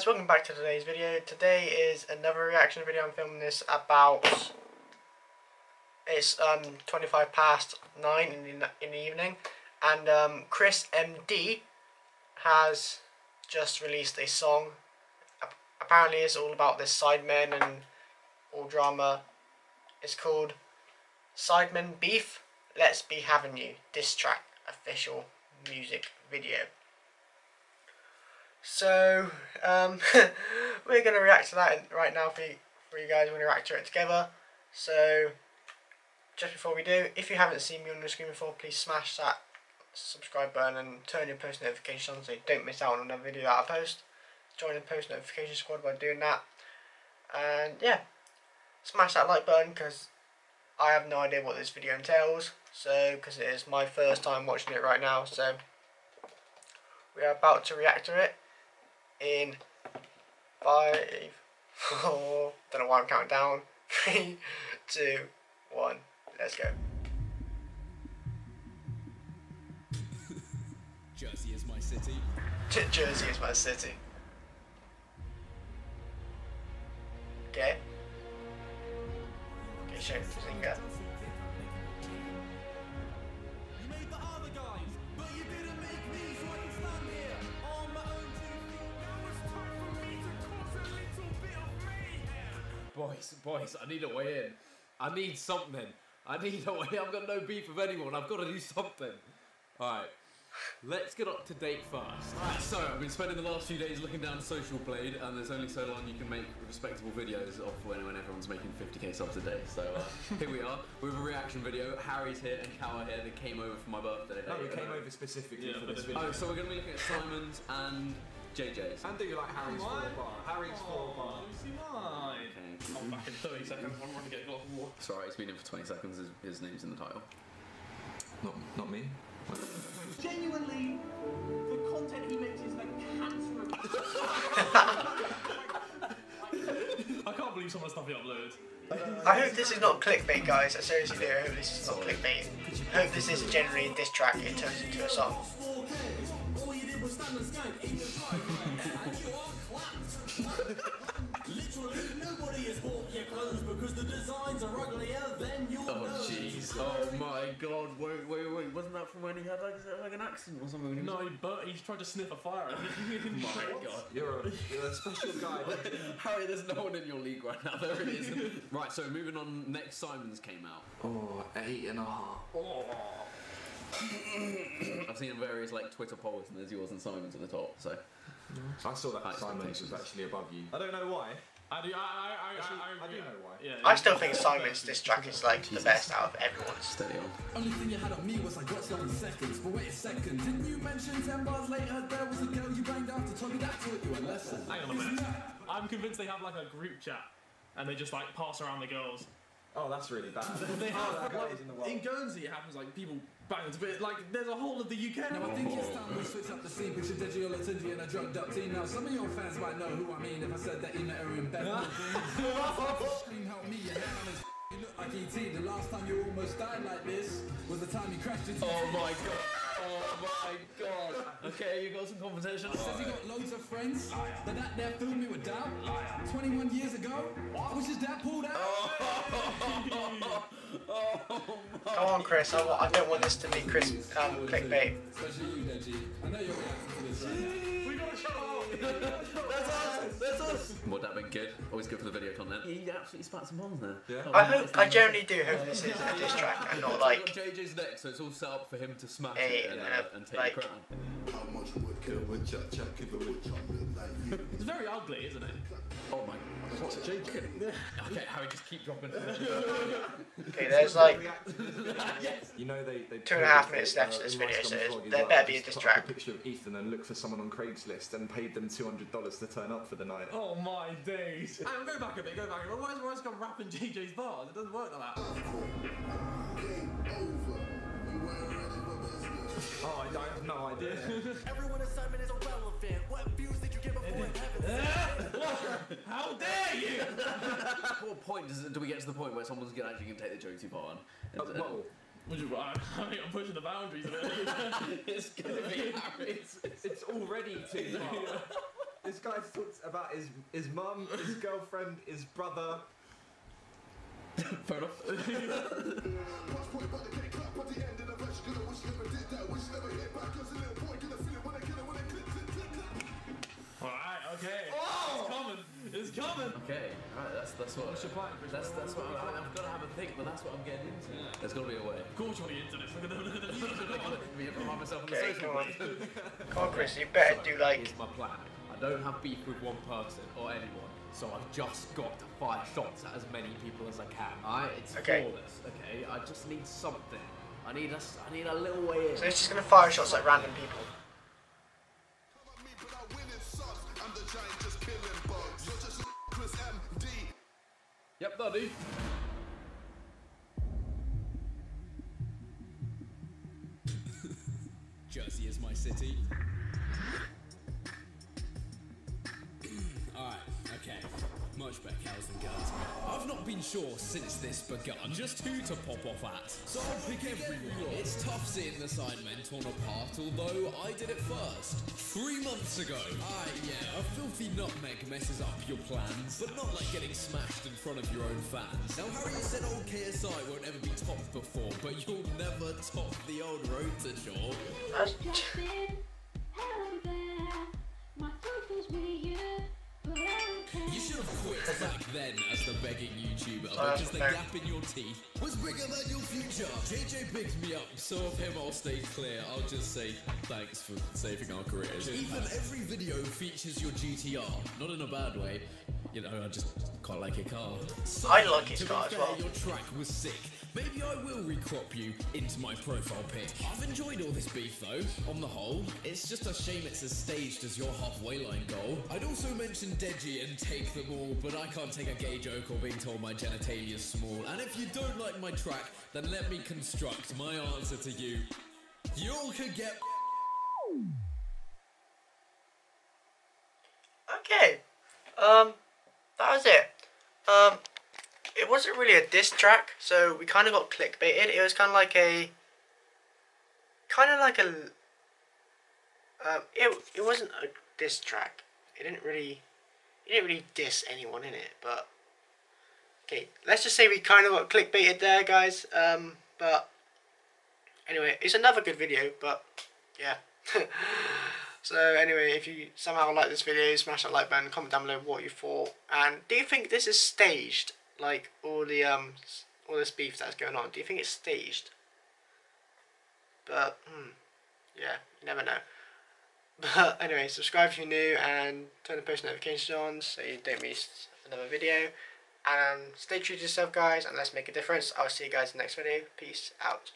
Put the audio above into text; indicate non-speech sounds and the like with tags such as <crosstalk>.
guys, welcome back to today's video. Today is another reaction video. I'm filming this about it's um 25 past 9 in the, in the evening and um, Chris MD has just released a song. Apparently it's all about this sidemen and all drama. It's called Sidemen Beef Let's Be Having You Diss track official music video. So, um, <laughs> we're going to react to that right now for you, for you guys. We're going to react to it together. So, just before we do, if you haven't seen me on the screen before, please smash that subscribe button and turn your post notifications on so you don't miss out on another video that I post. Join the post notification squad by doing that. And yeah, smash that like button because I have no idea what this video entails. So, because it is my first time watching it right now, so we are about to react to it in five, <laughs> four, don't know why I'm counting down, <laughs> three, two, one, let's go. <laughs> Jersey is my city. Jersey is my city. Okay. Okay, show Boys, boys, I need a way in. I need something. I need a way. I've got no beef with anyone. I've got to do something. All right. Let's get up to date first. Alright, so I've been spending the last few days looking down Social Blade, and there's only so long you can make respectable videos of when, when everyone's making 50k subs a day. So uh, <laughs> here we are with a reaction video. Harry's here and Cal are here. They came over for my birthday. No, we came over specifically Yeah, for for this video. Oh, so we're going to be looking at Simon's and JJ's. And do you like Harry's four bar? Harry's four oh, bar. Lucy mine. Okay. I'm back in 30 seconds. I'm going to get a glass of water. It's alright, he's been in for 20 seconds. His, his name's in the title. Not, not me. Genuinely, the content he makes is like cancerous. <laughs> I can't believe some of the stuff he uploads. I hope this is not clickbait, guys. I seriously do. I hope this is not clickbait. I hope this is genuinely a diss track. It turns into a song. Oh jeez. Oh my god. Wait, wait, wait. Wasn't that from when he had like, like an accident or something? When he was No, but he's tried to sniff a fire. my god. You're a, you're a special guy. <laughs> Harry, there's no one in your league right now. There it is. right, so moving on. Next, Simon's came out. oh, eight and a half. Oh. I've seen various like Twitter polls, and there's yours and Simon's at the top. So I saw that Simon's was actually above you. I don't know why. I do. I. I. I. Actually, I, I do know why. Yeah. I still think Simon's diss track is like the best out of everyone's. steady on. Only thing you had on me was I got you on seconds, but wait a second. Didn't you mention ten bars later there was a girl you banged after told me that taught you a lesson? Hang on a minute. I'm convinced they have like a group chat, and they just like pass around the girls. Oh, that's really bad. They <laughs> have oh, that guy like, in the in Guernsey it happens like people bang into it. Like there's a whole of the UK. Now I think it's time we switch up the scene. Picture Deji or Latinji and a drugged up teen. Now some of your fans might know who I mean if I said that you met her in bed. <laughs> Scream help me, your hand on his you look like E.T. The last time you almost died like this was the time you crashed into Oh my <laughs> god. Oh my god. Okay, you got some competition. Says he got loads of friends, but that there filled me with doubt. 21 years ago, I was just that pulled out. Oh, Come on, Chris. I, wa- I don't want this to be Chris um, clickbait. Especially you, Deji. I know you're reacting to this right now. We gotta shut up. That's us. Would that have been good? Always good for the video content. He absolutely spat some bombs there. Yeah. I hope. I generally do hope this is a diss track and not like JJ's next, so it's all set up for him to smash Hey, it and, uh, uh, and take like- the crown. How much would kill with cha cha give it with chocolate? It's very ugly, isn't it? Oh my. What's JJ? Okay, Harry, just keep dropping. okay. There's like <laughs> yes. You know they, they Two and a half minutes uh, left to this video, so vlog there better be a just diss track. A picture of Ethan and look for someone on Craigslist and paid them two hundred dollars to turn up for the night. Oh my days. Hang on, go back a bit, go back a bit. Why is why is come rapping JJ's bars? It doesn't work like that. <laughs> Everyone assignment is irrelevant. What views did you give before in heaven? <laughs> How dare you? <laughs> What point does it, do we get to the point where someone's gonna actually gonna take the joke too far on? And, Uh, well, Would you, I, I think I'm pushing the boundaries a bit. it's gonna be Harry. It's, it's, it's already too far. This guy talks about his his mum, his girlfriend, his brother. Fair enough. Okay, alright, that's that's what. What's your plan, That's that's what I, I've got to have a think, but that's what I'm getting into. There's got to be a way. Of course you want to get into this. Look at the, look at the views <laughs> you've got. Me remind myself on the Okay, social come on. media. Come on, Chris, you better do like. Here's my plan. I don't have beef with one person or anyone, so I've just got to fire shots at as many people as I can. Alright, it's Okay. flawless. Okay, I just need something. I need a, s- I need a little way in. So he's just gonna fire shots at random people. Yep, that'll do. <laughs> Jersey is my city. <clears throat> Alright, okay. Much better cows than guns. I've not been sure since this begun just who to pop off at. So I'll pick everyone. It's tough seeing the Sidemen torn apart, although I did it first. Three months ago. Ah, yeah, a filthy nutmeg messes up your plans, but not like getting smashed in front of your own fans. Now, Harry, Harriet said old KSI won't ever be topped before, but you'll never top the old road to shore. Then as the begging YouTuber Sorry, because the gap in your teeth was bigger than your future. JJ picked me up, so of him I'll stay clear. I'll just say thanks for saving our careers. Even every video features your GTR, not in a bad way. You know, I just quite like your car. So, I like his car as well. Your track was sick. Maybe I will recrop you into my profile pic. I've enjoyed all this beef though, on the whole. It's just a shame it's as staged as your halfway line goal. I'd also mention Deji and take them all, but I can't take a gay joke or being told my genitalia's small. And if you don't like my track, then let me construct my answer to you. You all could get okay. Um, that was it. Um, it wasn't really a diss track, so we kind of got clickbaited. It was kind of like a, kind of like a. Um, it it wasn't a diss track. It didn't really, it didn't really diss anyone in it. But okay, let's just say we kind of got clickbaited there, guys. Um, but anyway, it's another good video. But yeah. <laughs> So anyway, if you somehow like this video, smash that like button, comment down below what you thought, and do you think this is staged? Like all the um, all this beef that's going on, do you think it's staged? But hmm, yeah, you never know. <laughs> But anyway, subscribe if you're new and turn the post notifications on so you don't miss another video. And stay true to yourself, guys, and let's make a difference. I'll see you guys in the next video. Peace out.